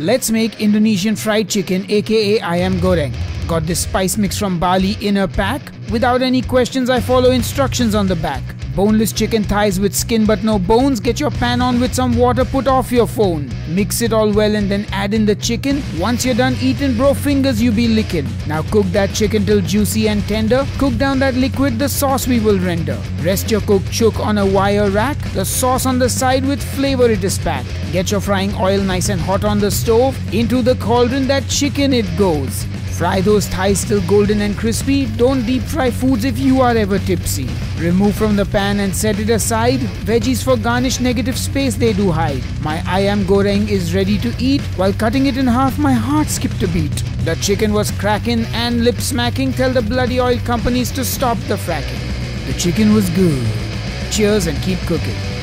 Let's make Indonesian fried chicken aka ayam goreng. Got this spice mix from Bali in a pack? Without any questions I follow instructions on the back. Boneless chicken thighs with skin but no bones. Get your pan on with some water, put off your phone. Mix it all well and then add in the chicken. Once you're done eating, bro, fingers you be licking. Now cook that chicken till juicy and tender. Cook down that liquid, the sauce we will render. Rest your cooked chook on a wire rack. The sauce on the side with flavor it is packed. Get your frying oil nice and hot on the stove. Into the cauldron that chicken it goes. Fry those thighs till golden and crispy. Don't deep fry foods if you are ever tipsy. Remove from the pan and set it aside. Veggies for garnish negative space they do hide. My ayam goreng is ready to eat. While cutting it in half, my heart skipped a beat. The chicken was cracking and lip smacking. Tell the bloody oil companies to stop the fracking. The chicken was good. Cheers and keep cooking.